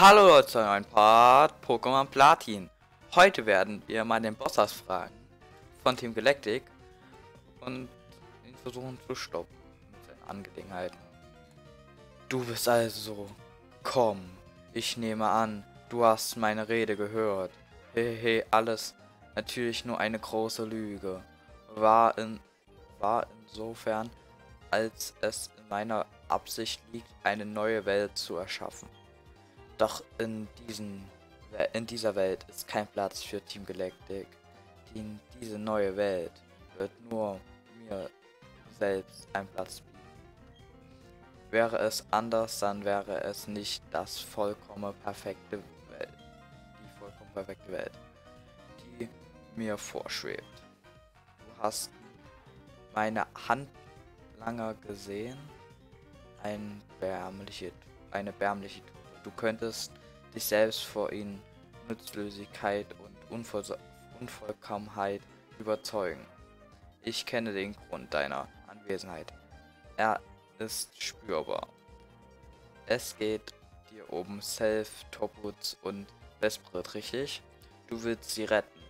Hallo Leute zu einem neuen Part Pokémon Platin. Heute werden wir mal den Boss fragen von Team Galactic und ihn versuchen zu stoppen mit seinen Angelegenheiten. Du bist also. Komm, ich nehme an, du hast meine Rede gehört. Hehe, alles natürlich nur eine große Lüge. War in war insofern, als es in meiner Absicht liegt, eine neue Welt zu erschaffen. Doch in, diesen, in dieser Welt ist kein Platz für Team Galactic. Die, diese neue Welt wird nur mir selbst ein Platz bieten. Wäre es anders, dann wäre es nicht das vollkommen perfekte Welt, die vollkommen perfekte Welt, die mir vorschwebt. Du hast meine Handlanger gesehen, ein bärmliche, eine bärmliche Tour. Du könntest dich selbst vor ihnen Nutzlosigkeit und Unvoll Unvollkommenheit überzeugen. Ich kenne den Grund deiner Anwesenheit. Er ist spürbar. Es geht dir um Self, Topuz und Vesprit, richtig? Du willst sie retten.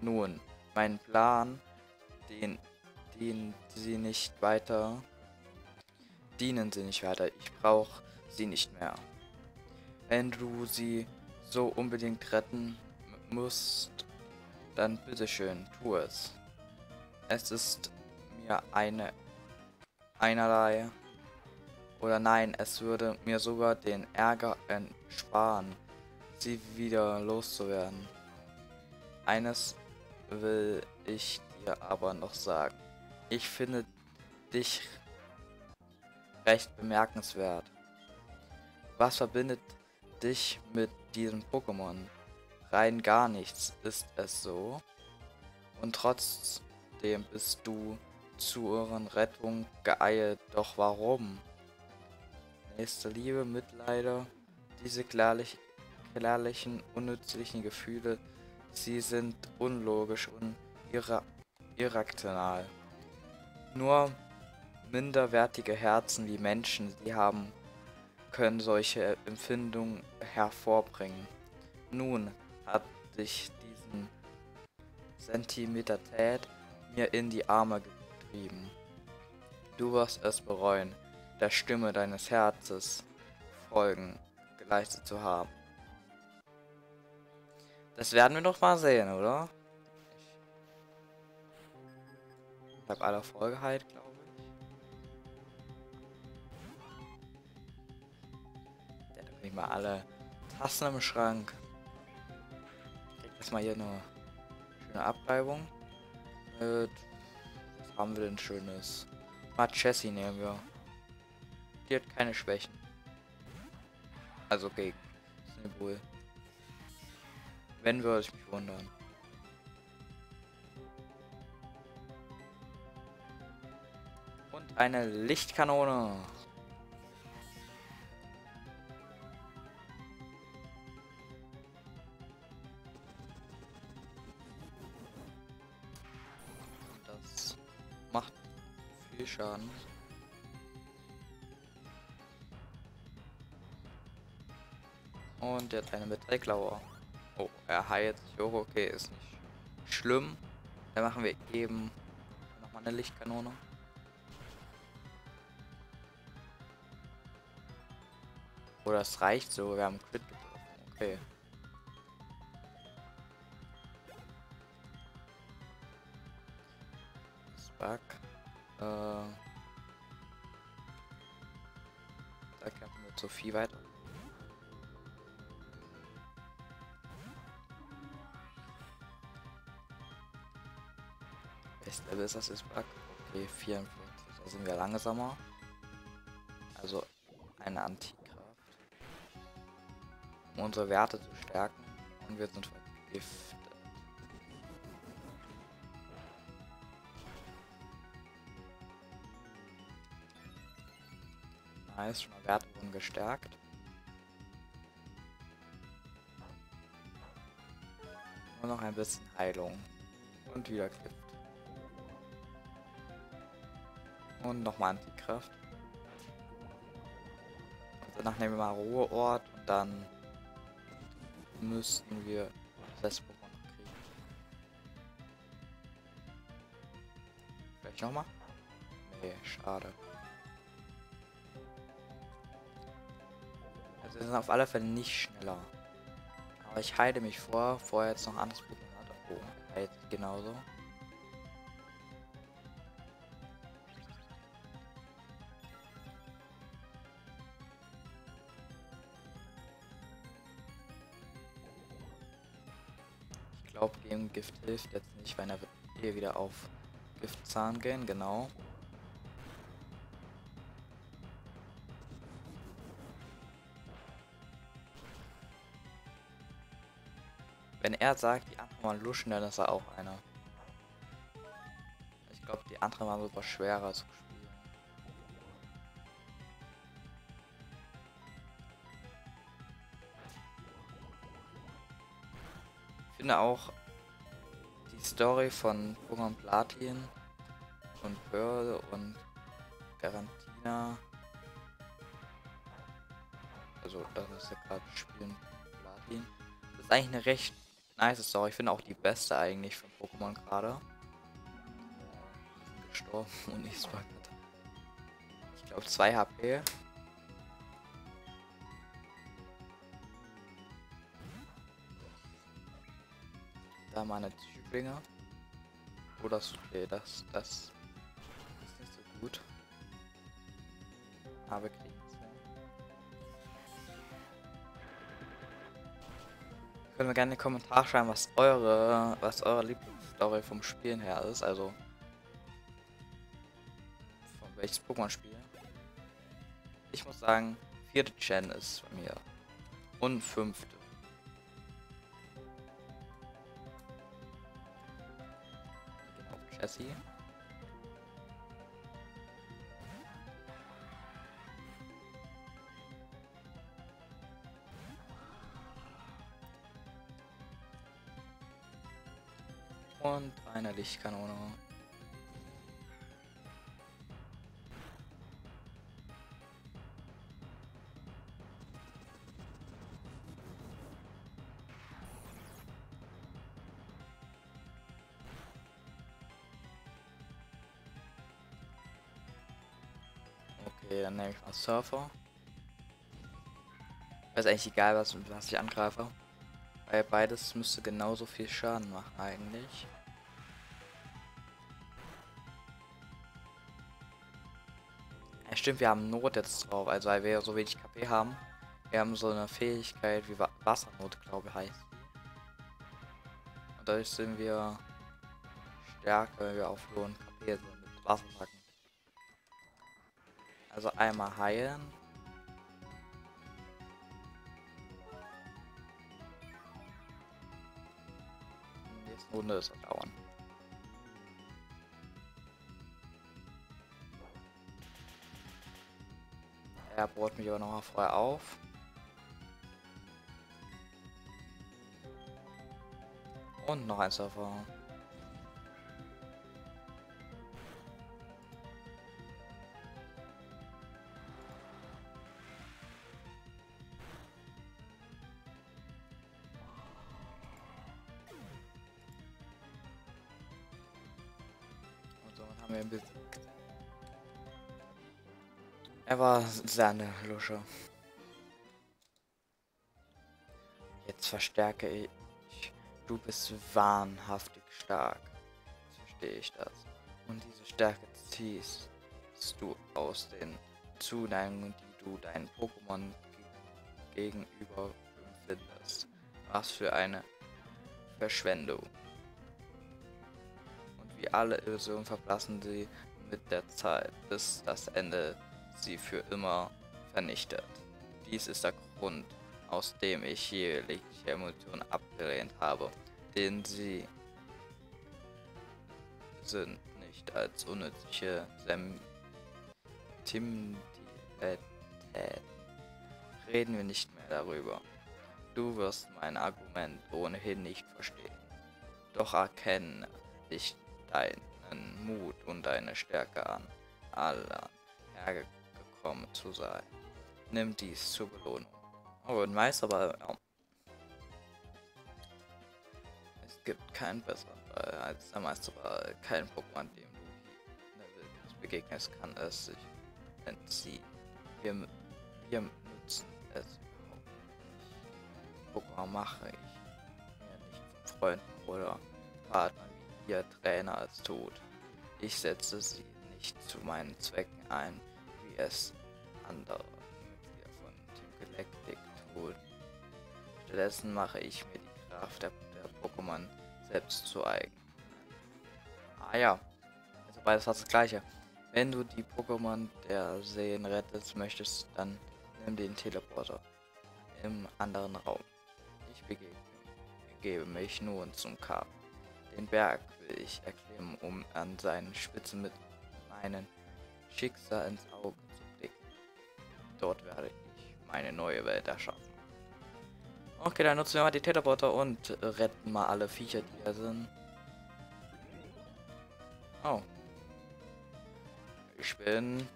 Nun, mein Plan, den, den sie nicht weiter, dienen sie nicht weiter. Ich brauche sie nicht mehr. Wenn du sie so unbedingt retten musst, dann bitteschön, tu es. Es ist mir eine einerlei oder nein, es würde mir sogar den Ärger ersparen, sie wieder loszuwerden. Eines will ich dir aber noch sagen. Ich finde dich recht bemerkenswert. Was verbindet dich mit diesem Pokémon. Rein gar nichts ist es so. Und trotzdem bist du zu euren Rettung geeilt. Doch warum? Nächste Liebe, Mitleider, diese klärlich, klärlichen, unnützlichen Gefühle, sie sind unlogisch und irra irrational. Nur minderwertige Herzen wie Menschen, sie haben können solche Empfindungen hervorbringen. Nun hat dich diesen Sentimentalität mir in die Arme getrieben. Du wirst es bereuen, der Stimme deines Herzens Folgen geleistet zu haben. Das werden wir doch mal sehen, oder? Ich habe aller Folge halt, glaube nicht mal alle Tassen im Schrank. Erstmal hier eine schöne Abreibung. Mit, was haben wir denn schönes? Mal nehmen wir. Die hat keine Schwächen. Also gegen Symbol. Wenn würde ich mich wundern. Und eine Lichtkanone. Und der hat eine Metallklaue. Oh, er heilt sich auch. Okay, ist nicht schlimm. Dann machen wir eben nochmal eine Lichtkanone. Oh, das reicht so. Wir haben Crit getroffen. Okay. Spark. Äh, da kämpfen wir Sophie weiter. Welches Level ist das ist Bug? Okay, 44. Da sind wir langsamer. Also eine Antikraft. Um unsere Werte zu stärken. Und wir sind vergiftet. Nice, schon mal Werte wurden gestärkt. Nur noch ein bisschen Heilung. Und wieder Gift. Und nochmal Antikraft. Danach nehmen wir mal Ruheort und dann müssten wir das Pokémon noch kriegen. Vielleicht nochmal? Nee, schade. Also wir sind auf alle Fälle nicht schneller. Aber ich heide mich vor, vorher jetzt noch anderes Pokémon hat. Oh, heilt genauso. Glaube, gegen Gift hilft jetzt nicht, wenn er hier wieder auf Giftzahn gehen, genau. Wenn er sagt, die anderen waren luschen, dann ist er auch einer. Ich glaube, die anderen waren super schwerer zu spielen. Finde auch die Story von Pokémon Platin und Pearl und Garantina. Also, das ist ja gerade Spielen Platin. Das ist eigentlich eine recht nice Story. Ich finde auch die beste eigentlich von Pokémon gerade. Gestorben und ich war Ich glaube 2 HP. Da meine Züglinge. Oh, das, okay, das, das ist nicht so gut. Aber kriegen Können wir gerne in den Kommentar schreiben, was eure, was eure Lieblingsstory vom Spielen her ist. Also von welches Pokémon-Spiel. Ich muss sagen, vierte Gen ist bei mir. Und fünfte. Jesse. Und eine Lichtkanone. Okay, dann nehme ich mal Surfer. Ist eigentlich egal, was, was ich angreife. Weil beides müsste genauso viel Schaden machen eigentlich. Ja, stimmt, wir haben Not jetzt drauf, also weil wir so wenig KP haben. Wir haben so eine Fähigkeit wie Wassernot, glaube ich, heißt. Und dadurch sind wir stärker, wenn wir auf hohen KP sind mit Wassersacken. Also einmal heilen. Runde ist dauern. Er baut mich aber noch mal vorher auf. Und noch ein Surfer. Er war seine Lusche. Jetzt verstärke ich. Du bist wahnhaftig stark. Jetzt verstehe ich das. Und diese Stärke ziehst du aus den Zuneigung, die du deinen Pokémon gegenüber empfindest. Was für eine Verschwendung wie alle Illusionen verblassen sie mit der Zeit, bis das Ende sie für immer vernichtet. Dies ist der Grund, aus dem ich jegliche Emotionen abgelehnt habe, denn sie sind nicht als unnützliche Sentimentalität. Reden wir nicht mehr darüber. Du wirst mein Argument ohnehin nicht verstehen. Doch erkenne ich deinen Mut und deine Stärke an, Allah hergekommen zu sein. Nimm dies zur Belohnung. Oh, ein Meister, ja. Es gibt keinen besseren Ball als der Meister war. Kein Pokémon, dem du in der Wildnis begegnest, kann es sich entziehen. Wir, wir nutzen es. Pokémon mache ich mir nicht von Freunden oder Partnern wie ihr Trainer es tut. Ich setze sie nicht zu meinen Zwecken ein, es andere Mitglieder von Team Galactic tun. Stattdessen mache ich mir die Kraft der, der Pokémon selbst zu eigen. Ah ja, also beides hat das gleiche. Wenn du die Pokémon der Seen rettest möchtest, dann nimm den Teleporter im anderen Raum. Ich begebe, mich nun zum Kap. Den Berg will ich erklimmen, um an seinen Spitzen mit meinem Schicksal ins Auge. Dort werde ich meine neue Welt erschaffen. Okay, dann nutzen wir mal die Teleporter und retten mal alle Viecher, die hier sind. Oh. Ich bin...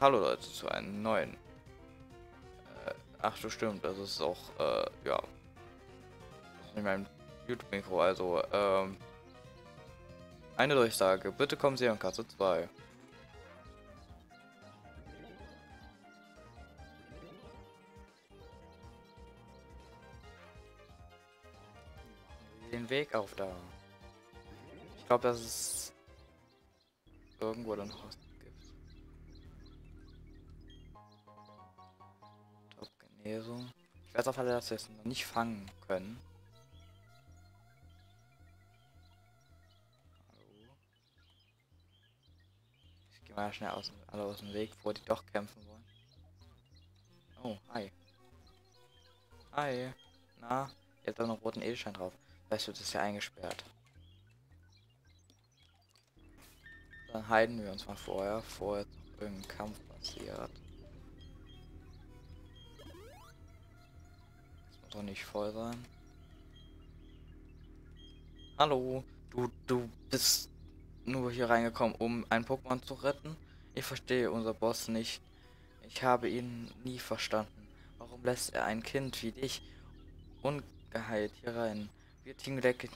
Hallo Leute, zu einem neuen... Äh, ach, du stimmt, das ist auch, äh, ja. Das ist nicht mein YouTube-Mikro, also, ähm... Eine Durchsage. Bitte kommen Sie an Kasse 2. Weg auf da. Ich glaube, dass es irgendwo dann noch was gibt. Top Genesung. Ich weiß auf alle, dass wir es noch nicht fangen können. Ich gehe mal schnell aus, alle aus dem Weg, wo die doch kämpfen wollen. Oh, hi. Hi. Na, jetzt hat noch roten Edelstein drauf. Du, das ist ja eingesperrt. Dann heiden wir uns mal vorher, vorher noch irgendein Kampf passiert. Das muss doch nicht voll sein. Hallo, du, du bist nur hier reingekommen, um ein Pokémon zu retten? Ich verstehe unser Boss nicht. Ich habe ihn nie verstanden. Warum lässt er ein Kind wie dich ungeheilt hier rein? Wir Team Galactic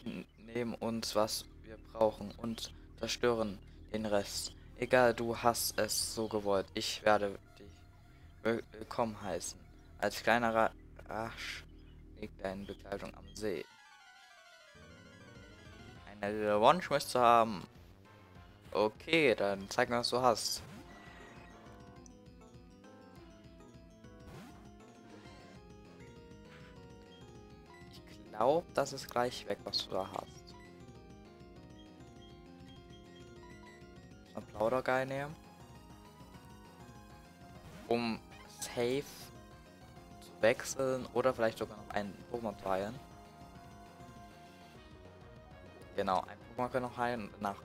nehmen uns, was wir brauchen und zerstören den Rest. Egal, du hast es so gewollt. Ich werde dich willkommen heißen. Als kleiner Rasch liegt deine Bekleidung am See. Eine Wunsch müsst du haben. Okay, dann zeig mir, was du hast. Glaube, das ist gleich weg, was du da hast. Ein Plaudergeil nehmen. Um safe zu wechseln oder vielleicht sogar noch einen Pokémon zu heilen. Genau, ein Pokémon kann noch heilen nach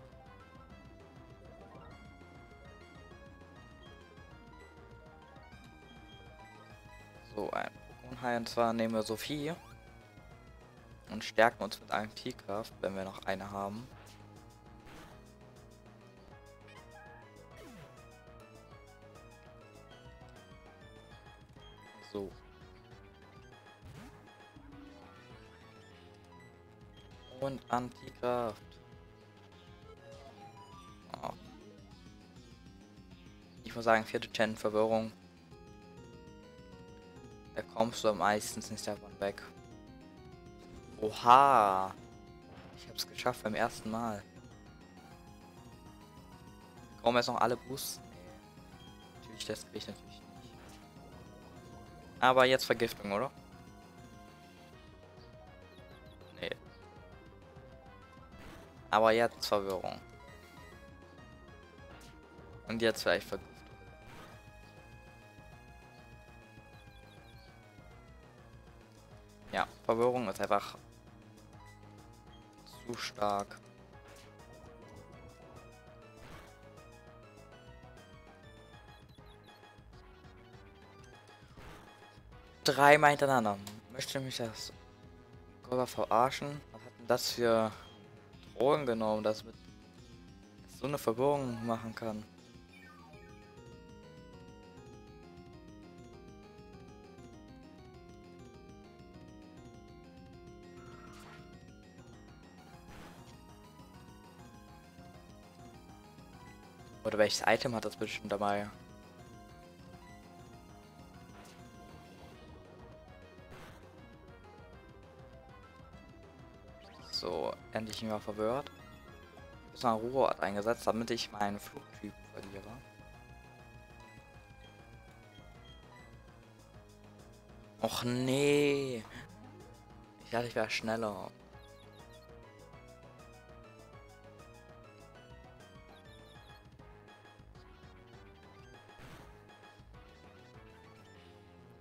So, ein Pokémon heilen zwar nehmen wir Sophie und stärken uns mit einem T-Kraft, wenn wir noch eine haben. So. Und Antikraft. Oh. Ich muss sagen, vierte Gen Verwirrung. Da kommst du meistens nicht davon weg. Oha. Ich habe es geschafft beim ersten Mal. Brauchen wir jetzt noch alle Boosts? Nee. Natürlich, das kriege ich natürlich nicht. Aber jetzt Vergiftung, oder? Nee. Aber jetzt Verwirrung. Und jetzt vielleicht Vergiftung. Ja, Verwirrung ist einfach zu stark. Dreimal hintereinander. Möchte mich das Golfer verarschen? Was hat denn das für Drogen genommen, dass mit so eine Verwirrung machen kann? Oder welches Item hat das bestimmt dabei? So, endlich mal verwirrt. Ich habe einen Ruheort eingesetzt, damit ich meinen Flugtyp verliere. Och nee. Ich dachte, ich wäre schneller.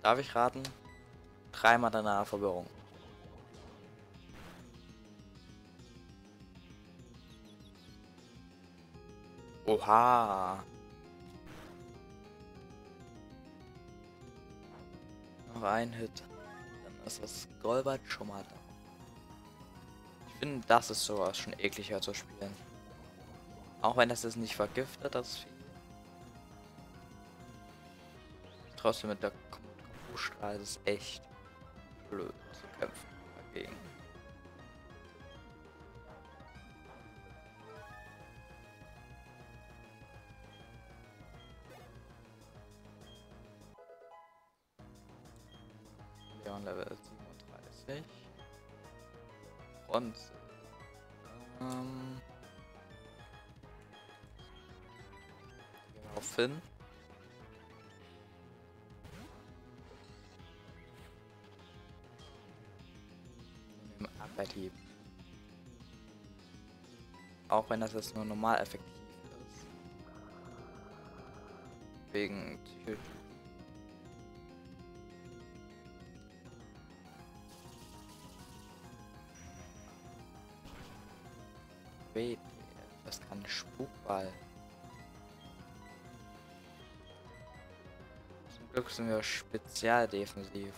Darf ich raten? Dreimal danach Verwirrung. Oha. Noch ein Hit. Dann ist das Golbert schon mal da. Ich finde, das ist sowas schon ekliger zu spielen. Auch wenn das ist nicht vergiftet, das Vieh. Trotzdem mit der Kombo-Strahl ist echt blöd zu kämpfen dagegen. Leon Level 37. Bronze. Ähm. Auf Finn. Nehmen Abwehrhieb. Auch wenn das jetzt nur normal effektiv ist. Wegen. Wait, das kann Spukball. Zum Glück sind wir spezialdefensiv.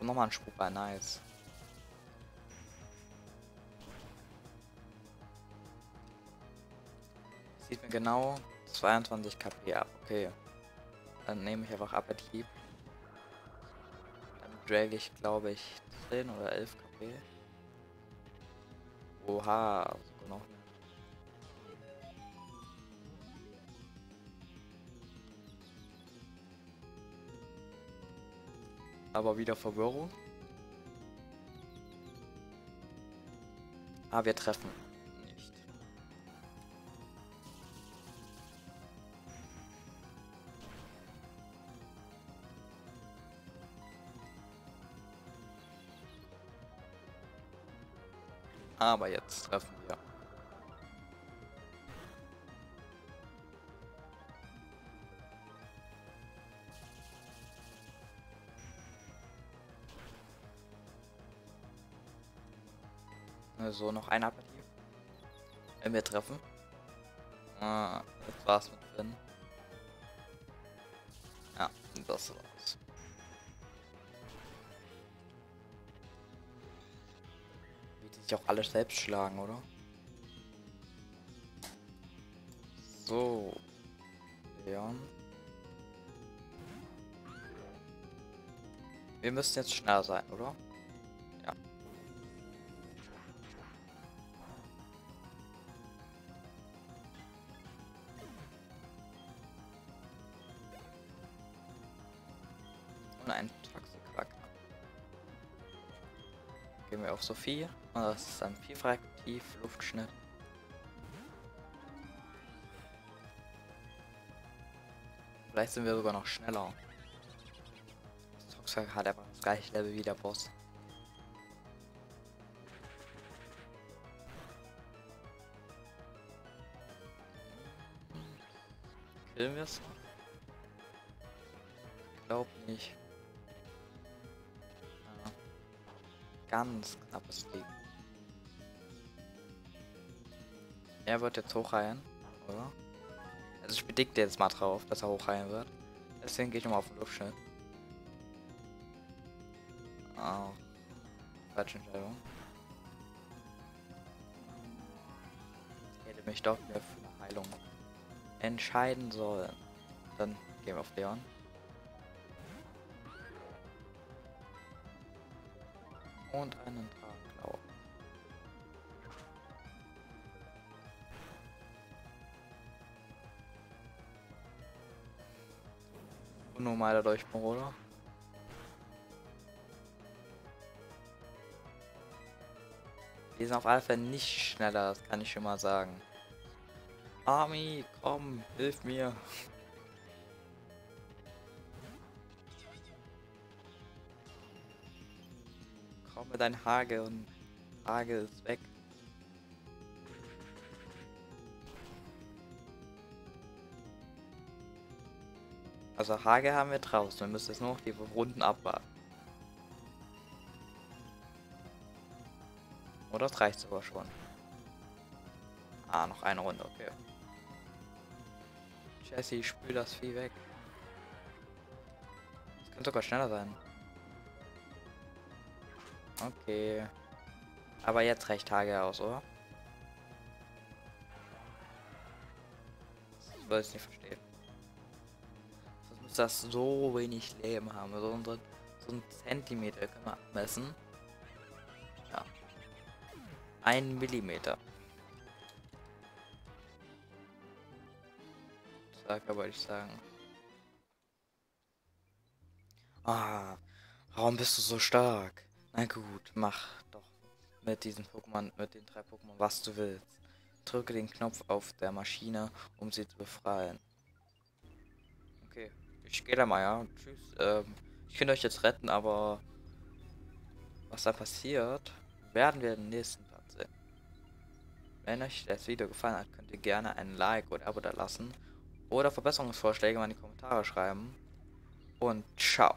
Komm nochmal ein Spukball, nice. Sieht mir genau 22 KP ab, okay. Dann nehme ich einfach Appetit drag ich, glaube ich, 10 oder 11 KP. Oha, sogar noch mehr. Aber wieder Verwirrung. Ah, wir treffen. Aber jetzt treffen wir. Also noch ein Appetit. Wenn wir treffen. Ah, das war's mit Finn. Ja, das war's. sich auch alles selbst schlagen, oder? So. Leon. Wir müssen jetzt schneller sein, oder? Sophie. Und das ist dann vielfach aktiv, Luftschnitt. Vielleicht sind wir sogar noch schneller. Das hat aber das gleiche Level wie der Boss. Killen wir es? Glaub nicht. Ganz knappes Ding. Er wird jetzt hochheilen, oder? Also ich bedingte jetzt mal drauf, dass er hochheilen wird. Deswegen gehe ich nochmal auf den Luftschnitt. Oh. Falsche Entscheidung. Ich hätte mich doch wieder für eine Heilung entscheiden sollen. Dann gehen wir auf Leon. Und einen Tragenklau. Normaler Durchbruch, oder? Die sind auf alle Fälle nicht schneller, das kann ich schon mal sagen. Army, komm, hilf mir. Mit dein Hage und Hage ist weg. Also Hage haben wir draußen, wir müssen jetzt nur noch die Runden abwarten. Oder das reicht sogar schon. Ah, noch eine Runde, okay. Jesse, spül das Vieh weg. Das könnte sogar schneller sein. Okay. Aber jetzt reicht Tage aus, oder? Das würde ich nicht verstehen. Das muss das so wenig Leben haben. So, so, so ein Zentimeter können wir abmessen. Ja. Ein Millimeter. Starker wollte ich sagen. Ah, warum bist du so stark? Na gut, mach doch mit diesen Pokémon, mit den drei Pokémon, was du willst. Drücke den Knopf auf der Maschine, um sie zu befreien. Okay, ich gehe da mal, ja. Tschüss. Ähm, ich könnte euch jetzt retten, aber was da passiert, werden wir im nächsten Part sehen. Wenn euch das Video gefallen hat, könnt ihr gerne ein Like oder Abo da lassen oder Verbesserungsvorschläge in die Kommentare schreiben. Und ciao.